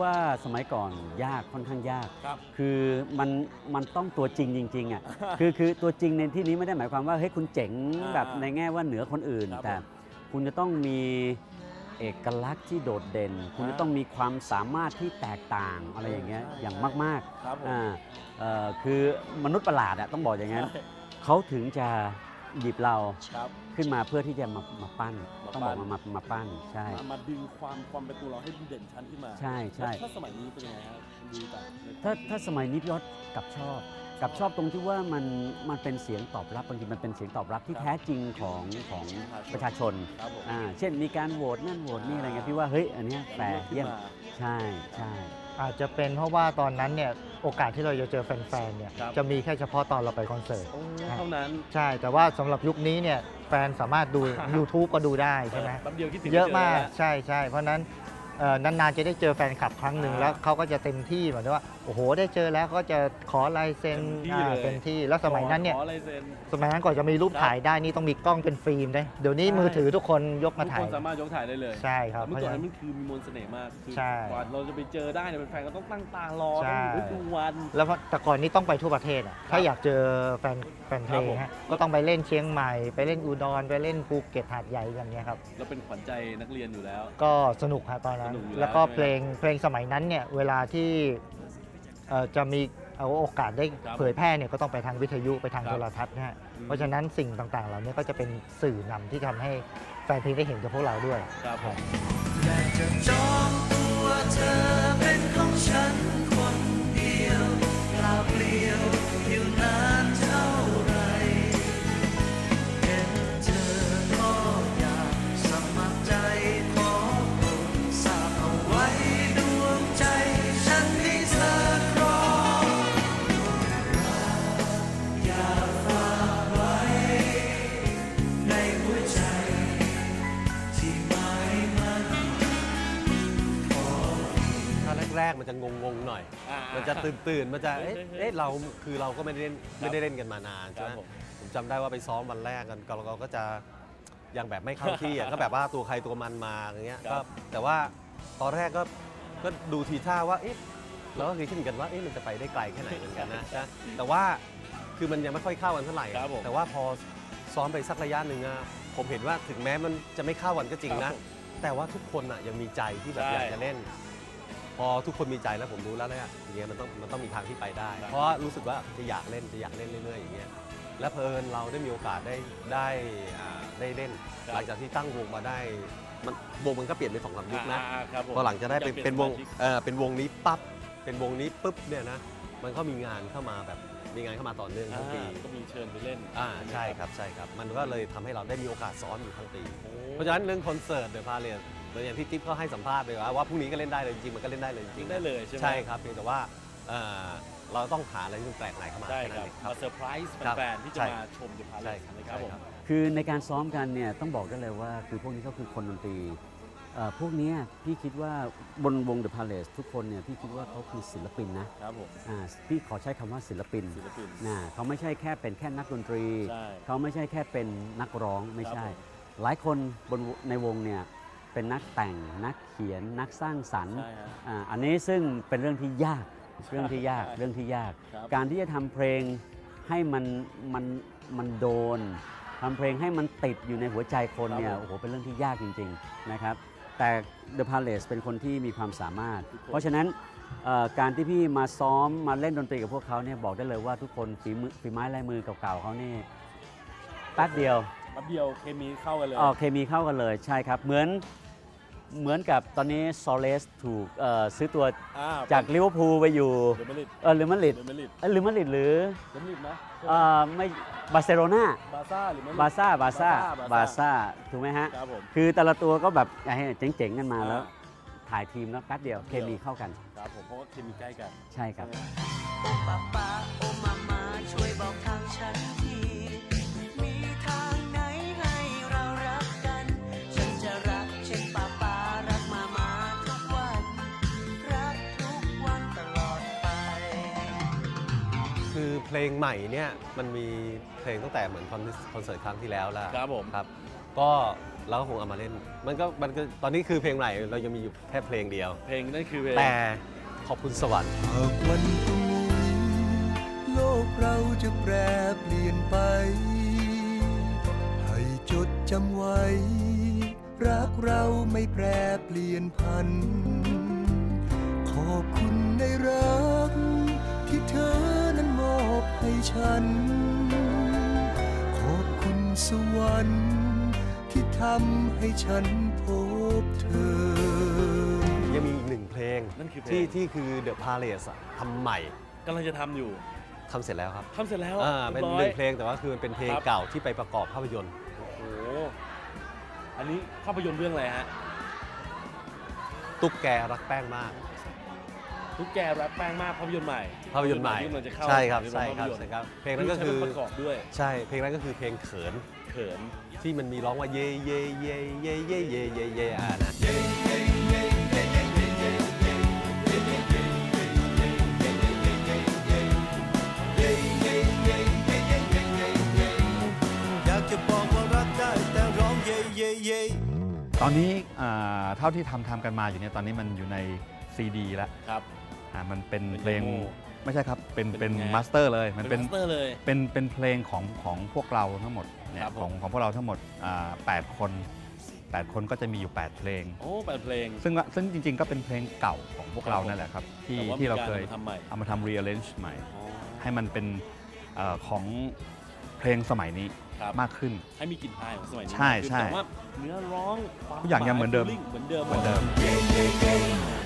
ว่าสมัยก่อนยากค่อนข้างยากครับ คือมันมันต้องตัวจริงจริงๆอะ คือคือตัวจริงในที่นี้ไม่ได้หมายความว่าเฮ้ยคุณเจ๋งอ่าแบบในแง่ว่าเหนือคนอื่น ครับแต่ผมคุณจะต้องมีเอกลักษณ์ที่โดดเด่น คุณจะอ่าต้องมีความสามารถที่แตกต่างอะไรอย่างเงี้ยใช่อย่างมากครับผม ๆอ่าเอ่อคือมนุษย์ประหลาดอะต้องบอกอย่างนั้นใช่เขาถึงจะ หยิบเราครับ ขึ้นมาเพื่อที่จะมามาปั้นมาต้องบอกปั้นมามามาปั้นใช่ มามาดึงความความเป็นตัวเราให้เด่นชัดขึ้นมาใช่ใช่ แล้วถ้าสมัยนี้เป็นยังไงครับคุณดูจากในถ้าถ้าสมัยนี้พี่ยศกลับชอบกลับชอบตรงที่ว่ามันมันเป็นเสียงตอบรับบางทีมันเป็นเสียงตอบรับที่แท้จริงของของประชาชนครับผมอ่าเช่นมีการโหวตนั่นโหวตนี่อะไรเงี้ยพี่ว่าเฮ้ยอันเนี้ยแปลกเยี่ยมขึ้นมาใช่ใช่ อาจจะเป็นเพราะว่าตอนนั้นเนี่ยโอกาสที่เราจะเจอแฟนๆเนี่ยครับ จะมีแค่เฉพาะตอนเราไปคอนเสิร์ต โอ้เท่านั้นใช่แต่ว่าสำหรับยุคนี้เนี่ยแฟนสามารถดู YouTube ก็ดูได้ใช่ไหมแป๊บเดียวคิดถึงเยอะจมากแล้ว ใช่ใช่เพราะฉะนั้นเอ่อนานๆจะได้เจอแฟนคลับครั้งหนึ่งอ่า แล้วเขาก็จะเต็มที่เหมือนว่าโอ้โหได้เจอแล้วก็จะขอลายเซ็นเต็มที่อ่าเลย เต็มที่แล้วสมัยนั้นเนี่ยขอลายเซ็น สมัยนั้นก่อนจะมีรูปถ่ายได้นี่ต้องมีกล้องเป็นฟิล์มได้เดี๋ยวนี้ใช่ มือถือทุกคนยกมาทุกถ่าคยนสามารถยกถ่ายได้เลยใช่ครับเมื่อก่อนนั้นมันคือมีมนต์เสน่ห์มากคือใช่กว่าเราจะไปเจอได้เนี่ยแฟนๆก็ต้องตั้งตารอใช่ ต้องดูวัน แล้วแต่ก่อนนี้ต้องไปทั่วประเทศอะถ้าอยากเจอแฟนแฟนเพลครับงผม ฮะก็ต้องไปเล่นเชียงใหม่ ไปเล่นอุดรไปเล่นภูเก็ตหาดใหญ่กันเนี้ยครับ แล้วเป็นขวัญใจนักเรียนอยู่แล้ว ก็สนุกครับตอนนั้นสนุกอยู่แล้วแล้วก็ใช่ไหม เพลงเพลงสมัยนั้นเนี่ยเวลาที่ เอ่อจะมีเอาโอกาสได้ครับเผยแพร่เนี่ยก็ต้องไปทางวิทยุไปทางครับโทรทัศน์นะฮะอืม เพราะฉะนั้นสิ่งต่างๆ เหล่านี้ก็จะเป็นสื่อนำที่ทำให้แฟนเพลงได้เห็นกับพวกเราด้วย ครับผม อยากจะจองตัวเธอเป็นของฉันคนเดียวเปล่าเปลี่ยว จะงงๆหน่อย อ่ามันจะตื่นตื่นๆมันจะเอ๊ะเฮ้ยเฮ้ยเอ๊ะเราคือเราก็ไม่ได้เล่นไม่ได้เล่นกันมานานคใช่รับไหมผมผมจำได้ว่าไปซ้อมวันแรกกันก็เราก็จะยังแบบไม่เข้าที่อะก็แบบว่าตัวใครตัวมันมาอย่างเงี้ยครัก็บแต่ว่าตอนแรกก็ก็ดูทีท่าว่าเอ๊ะเราก็เคยคิดเหมือนกันว่าเอ๊ะมันจะไปได้ไกลแค่ไหนเหมือนกันนะนะแต่ว่าคือมันยังไม่ค่อยเข้ากันเท่าไหร่ครับผมแต่ว่าพอซ้อมไปสักระยะหนึ่งอะผมเห็นว่าถึงแม้มันจะไม่เข้ากันก็จริงครันะ บผม แต่ว่าทุกคนอะยังมีใจที่แบบใช่อยากจะเล่น พอทุกคนมีใจแล้วผมรู้แล้วเนี่ยอย่างเงี้ยมันต้องมันต้องมีทางที่ไปได้ครับเพราะรู้สึกว่าจะอยากเล่นจะอยากเล่นเรื่อยๆอย่างเงี้ยและเพลินเราได้มีโอกาสได้ได้อ่าได้เล่น หลังจากที่ตั้งวงมาได้มันวงมันก็เปลี่ยนเป็นสองสามยุคนะอ่าครับผมพอหลังจะได้เป็นอยากเป็นวงสมาชิก เออเป็นวงนี้ปั๊บเป็นวงนี้ปุ๊บเนี่ยนะมันก็มีงานเข้ามาแบบมีงานเข้ามาต่อเนื่องทั้งปี อ่าก็มีเชิญไปเล่นอ่าใช่ครับใช่ครับ มันก็เลยทำให้เราได้มีโอกาสซ้อมอยู่ทั้งปีโอ้เพราะฉะนั้นเรื่องคอนเสิร์ตเดอะพาเลส โดยอย่างที่จิ๊บเขาให้สัมภาษณ์ไปว่าว่าพรุ่งนี้ก็เล่นได้เลยจริงๆมันก็เล่นได้เลยจริงๆได้เลยใช่ไหม ใช่ครับเพียงแต่ว่าเอ่อเราต้องหาอะไรที่มันแปลกใหม่เข้ามาใช่แค่คนั้รับนเองคมารับเซอร์ไพรส์ครับแฟนๆที่จะใช่ มาชมเดอะพาเลใช่สครับนะครับใช่ผมครับ คือในการซ้อมกันเนี่ยต้องบอกได้เลยว่าคือพวกนี้ก็คือคนดนตรีเอ่อพวกเนี้ยพี่คิดว่าบนวง The Palace ทุกคนเนี่ยพี่คิดว่าเขาคือศิลปินนะครับผม อ่าพี่ขอใช้คำว่าศิลปินศิลปิน นะเขาไม่ใช่แค่เป็นแค่นักดนตรี ใช่ เขาไม่ใช่แค่เป็นนักร้องไม่ใช่ ครับผม หลายคนบนในวงเนี่ย เป็นนักแต่งนักเขียนนักสร้างสรรค์ใช่ฮะอ่าอันนี้ซึ่งเป็นเรื่องที่ยากใช่เรื่องที่ยากใช่เรื่องที่ยาก ครับการที่จะทำเพลงให้มันมันมันโดนทำเพลงให้มันติดอยู่ในหัวใจคนเนี่ยครับผมโอ้โหเป็นเรื่องที่ยากจริงๆนะครับแต่ The Palace เป็นคนที่มีความสามารถ ทุกคน เพราะฉะนั้นเอ่อการที่พี่มาซ้อมมาเล่นดนตรีกับพวกเขาเนี่ยบอกได้เลยว่าทุกคนฝีมือฝีไม้ลายมือเก่าๆเขานี่แป๊บเดียว แป๊บเดียวเคมีเข้ากันเลยอ๋อเคมีเข้ากันเลยใช่ครับ เหมือนเหมือนกับตอนนี้ซอเลสถูกเอ่อซื้อตัวอ่จากลิเวอร์พูลไปอยู่เดอะมาริดเออหรือมาดริดเดอะมาริดเอ้ยหรือมาดริดหรือเดอะมาริดนะเอ่อไม่บาร์เซโลนาบาซ่าหรือมาริดบาซ่าบาซ่าบาบาซ่าซ่าถูกไหมฮะ ครับผม คือแต่ละตัวก็แบบไอ้เจ๋งๆกันมาแล้ว อ่ ถ่ายทีมแล้วแป๊บเดียวเคแป๊บเดียวมีเข้ากัน ครับผมเพราะว่าเคมีใกล้กันใช่ครับโอป้าป้าโอมามาช่วยบอกทางฉัน เพลงใหม่เนี่ยมันมีเพลงตั้งแต่เหมือนคอนคอนเสิร์ตครั้งที่แล้วแล้วครับผมครับ ก็เราก็คงเอามาเล่น มันก็มันก็ตอนนี้คือเพลงใหม่เรายังมีอยู่แค่เพลงเดียว เพลงนั่นคือเพลงแต่ขอบคุณสวรรค์หากวันพรุ่งนี้โลกเราจะแปรเปลี่ยนไป ให้จดจำไว้ รักเราไม่แปรเปลี่ยนพัน ขอบคุณในรักที่เธอนั้นมอบ ให้ฉัน ขอบคุณสวรรค์ที่ทำให้ฉันพบเธอ ยังมีอีกหนึ่งเพลงนั่นคือเพลที่งที่คือ The Palace อะทำใหม่กำลังจะทำอยู่ทำเสร็จแล้วครับทำเสร็จแล้วอ่าเป็นรียบหร้อย นึ่งเพลงแต่ว่าคือมันเป็นเพลงครับ เก่าที่ไปประกอบภาพยนตร์โอ้โหอันนี้ภาพยนตร์เรื่องอะไรฮะ ตุ๊กแกรักแป้งมาก ทุกแกแรปแป้งมากภาพยนตร์ใหม่ภาพยนตร์ใหม่ที่กำลังจะเข้าใช่ครับในโงใช่ครับภาพยนตใช่ครับ เพลงนั้นก็คือใช้ประกอบด้วยใช่เพลงนั้นก็คือเพลงเขินเขินที่มันมีร้องว่าเย่เย่เย่เย่เย่เย่เย่เย่อ่านะอยากจะบอกว่ารักได้แต่ร้องเย่เย่เย่ตอนนี้อ่าเท่าที่ทำทำกันมาอยู่เนี่ยตอนนี้มันอยู่ในซีดีแล้วครับ อ่ามันเป็นเป็นเพลง demo ไม่ใช่ครับ เป็นเป็เป็นนไง master เลย มันเป็น master เลย เป็นเป็นเพลงของของพวกเราทั้งหมดเนี่ยครับผมของของพวกเราทั้งหมดอ่าแปดคนแปดคนก็จะมีอยู่ 8 เพลง โอ้แปดเพลง ซึ่งว่าซึ่งจริง ๆ ก็เป็นเพลงเก่าของพวกเรานั่นแหละครับ ที่แต่ว่าที่เรามีเคยทำใหม่ เอามาทำ rearrange ใหม่ อ๋อ ให้มันเป็นเอ่อของเพลงสมัยนี้ครับ มากขึ้น ให้มีกลิ่นอายของสมัยนี้ใช่มากขึ้นใช่แต่ว่าเนื้อร้องควทุกอย่างยังเหมือนเดิม feeling เหมือนเดิมเหมือนเดิมห